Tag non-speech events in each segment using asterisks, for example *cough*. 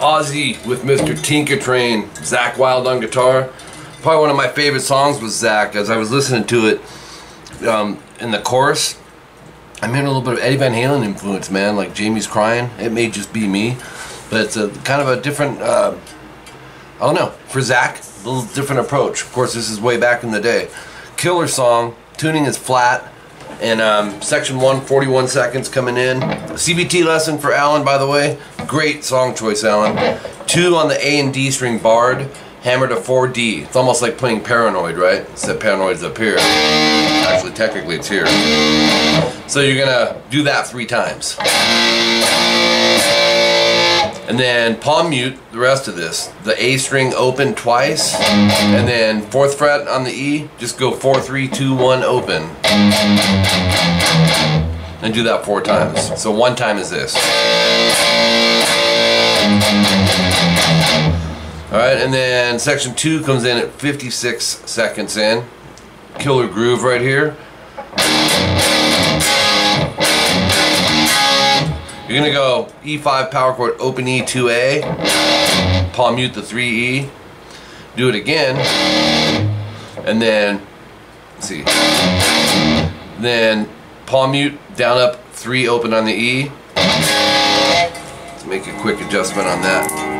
Ozzy with Mr. Tinkertrain, Zakk Wylde on guitar. Probably one of my favorite songs was Zakk As I was listening to it um, in the chorus, I'm hearing a little bit of Eddie Van Halen influence, man. Like Jamie's crying. It may just be me, but it's a kind of a different. Uh, I don't know. For Zakk, a little different approach. Of course, this is way back in the day. Killer song. Tuning is flat. And um, section one, 41 seconds coming in. CVT lesson for Alan, by the way. Great song choice, Alan. Two on the A and D string barred, hammered to 4D. It's almost like playing Paranoid, right? Except Paranoid's up here. Actually, technically it's here. So you're gonna do that three times. And then palm mute the rest of this. The A string open twice, and then fourth fret on the E, just go four, three, two, one, open. And do that four times. So one time is this. Alright, and then section two comes in at 56 seconds in. Killer groove right here. You're gonna go E5 power chord, open E 2A, palm mute the 3E, do it again, and then, see, then palm mute, down up, 3 open on the E. Let's make a quick adjustment on that.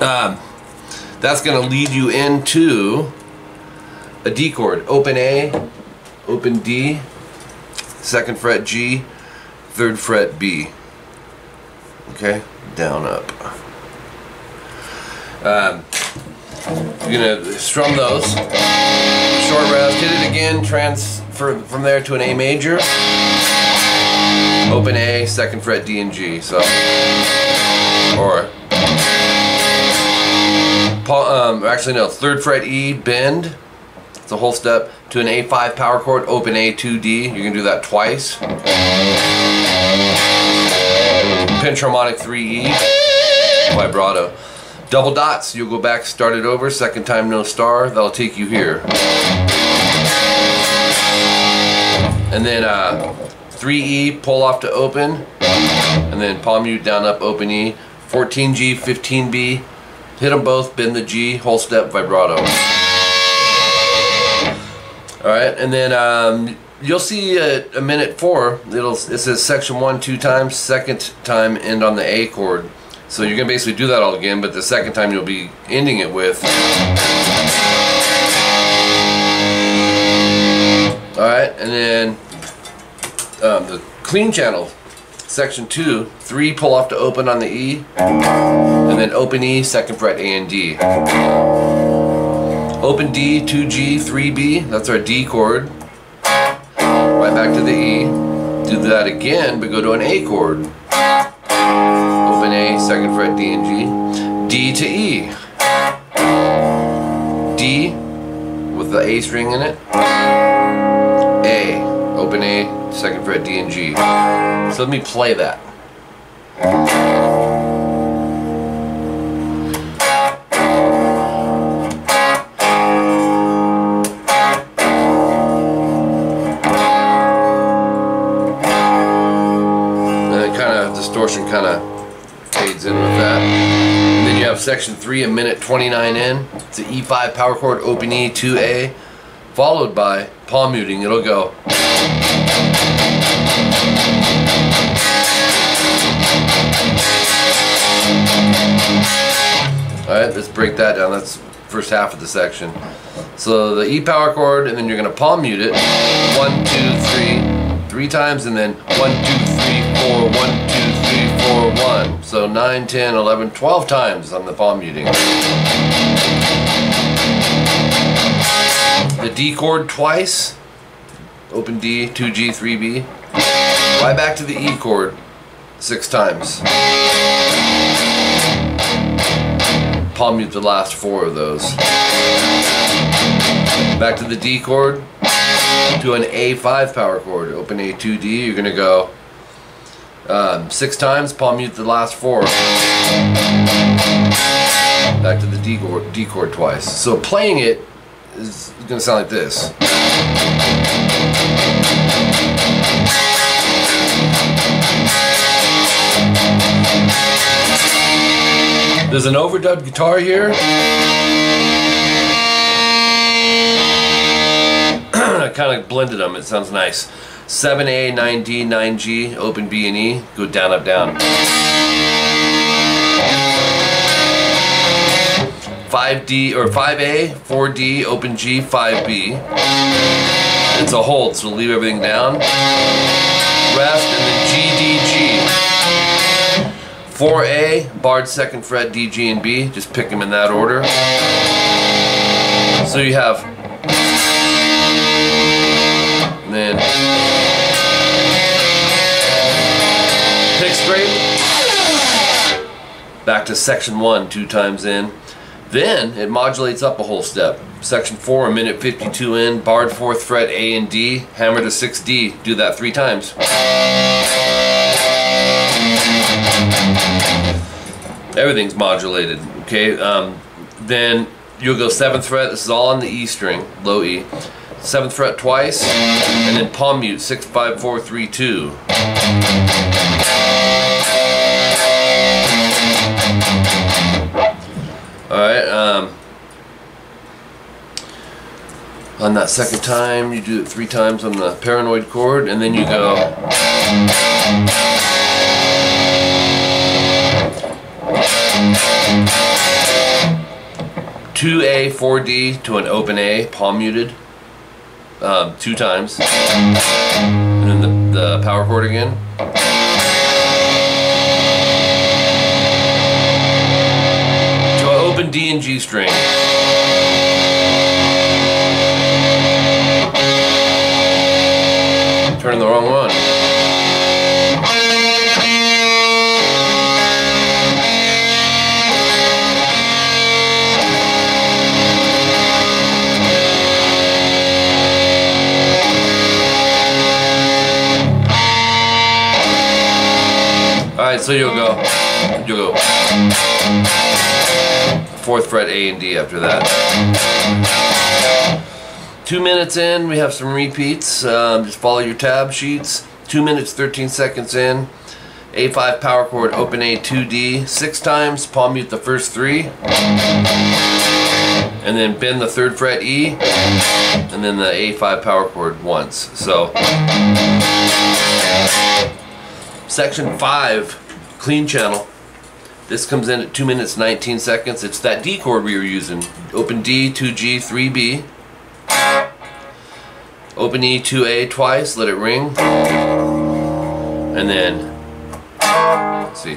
Um, that's gonna lead you into a D chord, open A, open D, second fret G, third fret B. Okay, down up. Um, you're gonna strum those. Short rest, hit it again, transfer from there to an A major. Open A, second fret D and G. So, or um, actually no, third fret E, bend. It's a whole step to an A5 power chord, open A2D. You can do that twice. Pinch harmonic 3E, vibrato. Double dots, you'll go back, start it over, second time no star, that'll take you here. And then uh, 3E, pull off to open, and then palm mute down up, open E. 14G, 15B, hit them both, bend the G, whole step, vibrato. All right, and then um, you'll see at a minute four, it'll it says section one two times, second time end on the A chord. So you're gonna basically do that all again, but the second time you'll be ending it with. All right, and then um, the clean channel, section two, three pull off to open on the E, and then open E, second fret A and D. Open D, 2G, 3B, that's our D chord. Right back to the E. Do that again, but go to an A chord. Open A, second fret D and G. D to E. D with the A string in it. A, open A, second fret D and G. So let me play that. And kind of distortion kind of fades in with that. And then you have section 3 a minute 29 in. It's an E5 power chord, open E, 2A, followed by palm muting. It'll go. Alright, let's break that down. That's first half of the section. So the E power chord, and then you're going to palm mute it. One, two, three, three times, and then one, two, three, four, one, two, three, four, one. So 9, 10, 11, 12 times on the palm muting. The D chord twice. Open D, 2G, 3B. Right back to the E chord six times. Palm mute the last four of those. Back to the D chord, to an A5 power chord. Open A2D, you're gonna go um, six times, palm mute the last four. Back to the D chord, D chord twice. So playing it is gonna sound like this. There's an overdub guitar here. *clears throat* I kind of blended them. It sounds nice. 7A, 9D, 9G, open B and E, go down, up, down. 5D or 5A, 4D, open G, 5B. It's a hold, so leave everything down. Rest and then G, D, G. 4A, barred second fret, D, G, and B. Just pick them in that order. So you have, and then pick straight, back to section one, two times in. Then it modulates up a whole step. Section 4, a minute 52 in, barred 4th fret A and D, hammer to 6D. Do that three times. Everything's modulated, okay? Um, then you'll go 7th fret, this is all on the E string, low E. 7th fret twice, and then palm mute, 6, 5, 4, 3, 2. Alright, um, on that second time, you do it three times on the paranoid chord, and then you go. Two A, four D to an open A, palm muted, um, two times, and then the, the power chord again. To an open D and G string. Turning the wrong one. So you'll go, you'll go fourth fret A and D after that. Two minutes in, we have some repeats. Um, just follow your tab sheets. Two minutes, 13 seconds in. A5 power chord, open A 2D six times, palm mute the first three. And then bend the third fret E, and then the A5 power chord once. So, section five, clean channel. This comes in at 2 minutes 19 seconds. It's that D chord we were using. Open D, 2G, 3B. Open E, 2A twice, let it ring. And then, let's see.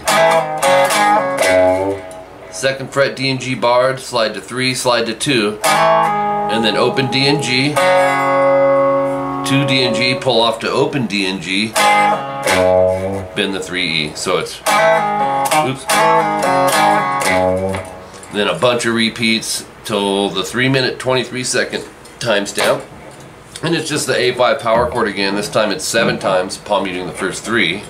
Second fret D and G barred, slide to 3, slide to 2. And then open D and G. 2 D and G, pull off to open D and G. Bend the 3E. So it's, oops. Then a bunch of repeats till the 3 minute 23 second timestamp. And it's just the A5 power chord again. This time it's seven times, palm muting the first three.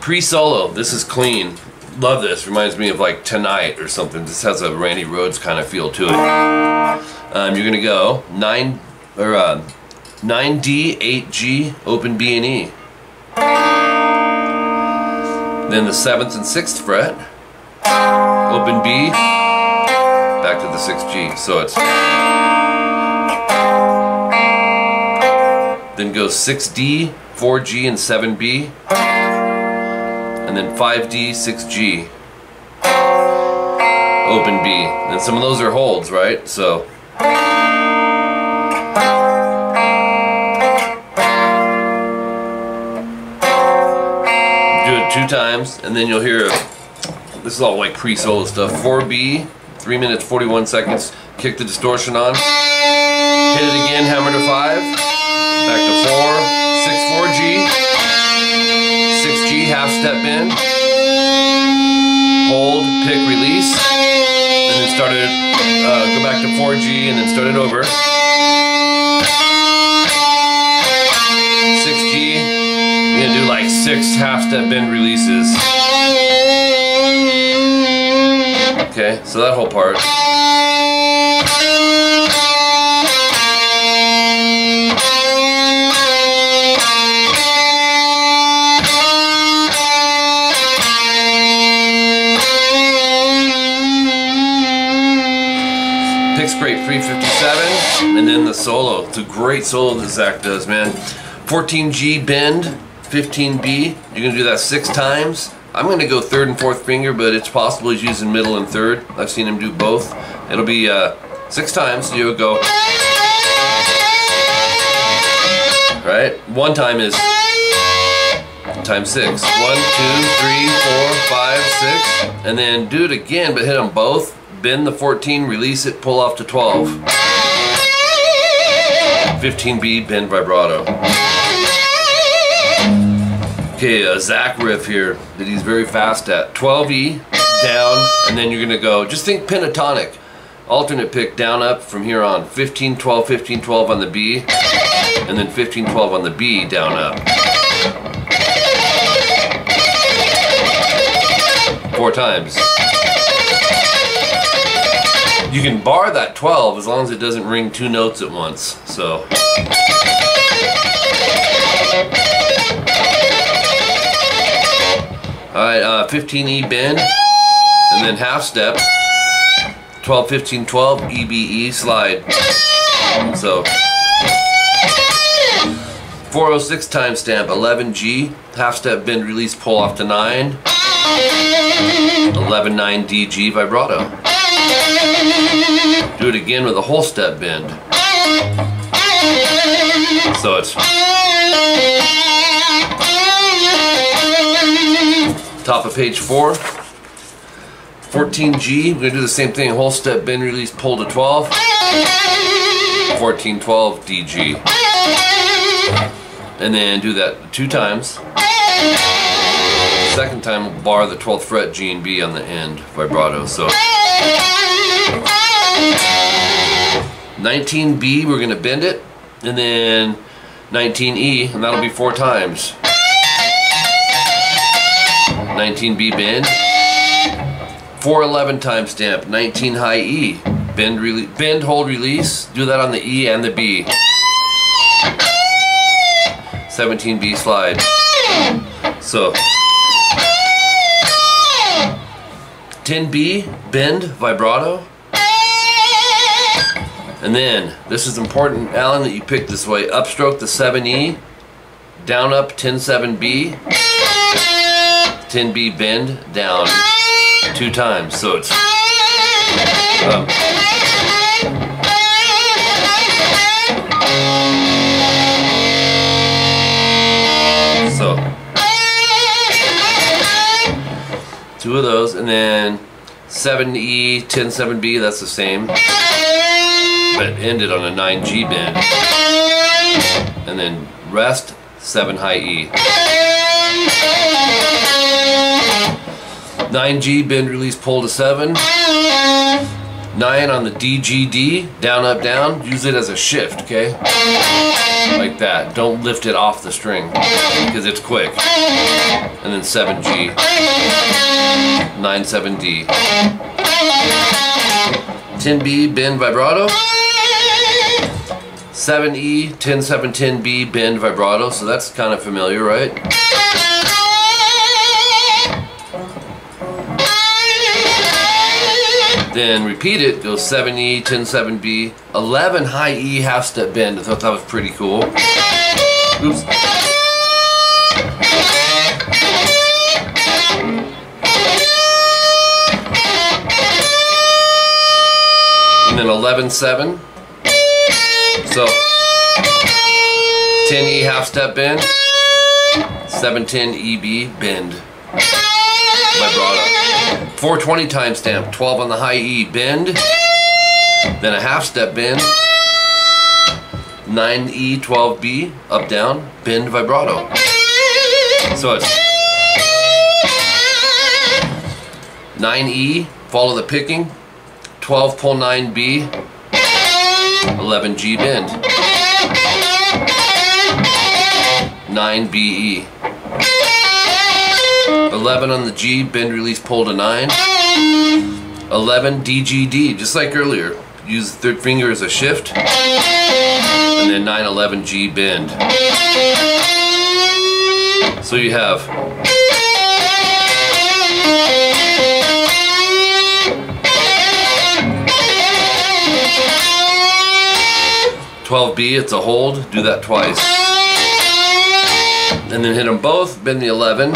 Pre-solo, this is clean. Love this. Reminds me of like Tonight or something. This has a Randy Rhoads kind of feel to it. Um, you're gonna go nine or uh, 9D, 8G, open B and E. Then the seventh and sixth fret, open B, back to the 6G. So it's then goes 6D, 4G, and 7B, and then 5D, 6G, open B. And some of those are holds, right? So. Do it two times, and then you'll hear. This is all like pre-solo stuff. 4B, 3 minutes 41 seconds. Kick the distortion on. Hit it again, hammer to 5. Back to 4. 6 4G. 6G, step bend, hold, pick, release, and then start it, uh, go back to 4G and then start it over. 6G, you're gonna do like six half step bend releases. Okay, so that whole part. Pick's great, 357, and then the solo. It's a great solo that Zakk does, man. 14G bend, 15B. You're gonna do that six times. I'm gonna go third and fourth finger, but it's possible he's using middle and third. I've seen him do both. It'll be uh, six times. So you go. Right? One time is times six. One, two, three, four, five, six. And then do it again, but hit them both. Bend the 14, release it, pull off to 12. 15B, bend vibrato. Okay, a Zakk riff here that he's very fast at. 12E, down, and then you're gonna go, just think pentatonic. Alternate pick down up from here on. 15, 12, 15, 12 on the B, and then 15, 12 on the B, down up. Four times. You can bar that 12 as long as it doesn't ring two notes at once. So. Alright, uh, 15E bend, and then half step, 12, 15, 12, EBE slide. So, 406 timestamp, 11G, half step bend release pull off to 9, 11, 9 DG vibrato. Do it again with a whole step bend. So it's top of page 4. 14G, we're to do the same thing, whole step bend release pull to 12. 14, 12 DG. And then do that two times. Second time bar the 12th fret G and B on the end, vibrato. So 19B, we're going to bend it, and then 19E, and that'll be four times. 19B bend, 411 timestamp, 19 high E, bend, rele bend, hold, release, do that on the E and the B. 17B slide. So 10B, bend, vibrato. And then, this is important, Alan, that you pick this way. Upstroke the 7E, down up 10-7B, 10B bend, down two times. So it's... Um, so... Two of those, and then 7E, 10-7B, that's the same it ended on a 9G bend. And then rest, 7 high E. 9G bend release pull to 7. 9 on the DGD, down up down, use it as a shift, okay? Like that. Don't lift it off the string because it's quick. And then 7G. 9 7D. 10B bend vibrato. 7E, 10, 7, 10B, bend vibrato, so that's kind of familiar, right? Then repeat it, goes 7E, 10, 7B, 11 high E half step bend. I thought that was pretty cool. Oops. And then 11, 7. So 10E half step bend, 710 EB bend. Vibrato. 420 timestamp, 12 on the high E bend, then a half step bend, 9E 12B up down bend vibrato. So it's 9E, follow the picking, 12 pull 9B, 11G bend, 9BE, 11 on the G, bend release pull to 9, 11 DGD, just like earlier, use the third finger as a shift, and then 9 11 G bend. So you have Twelve B, it's a hold. Do that twice, and then hit them both. Bend the eleven.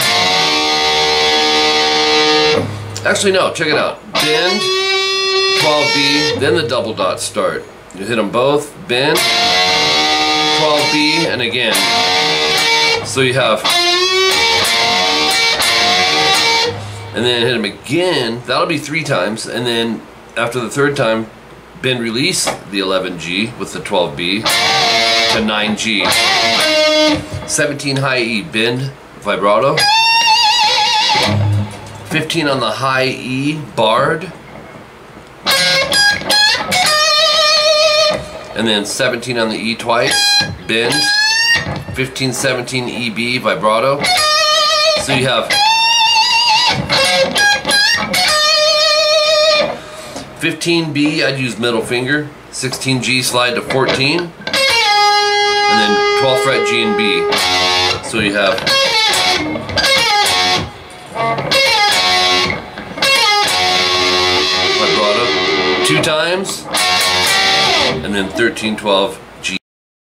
Actually, no. Check it out. Bend 12B, then the double dots start. You hit them both. Bend 12B, and again. So you have and then hit them again. That'll be three times, and then after the third time, bend release the 11G with the 12B to 9G. 17 high E bend vibrato. 15 on the high E barred. And then 17 on the E twice, bend. 15, 17 EB vibrato. So you have 15B, I'd use middle finger. 16G, slide to 14. And then 12th fret G and B. So you have vibrato two times. And then 13, 12,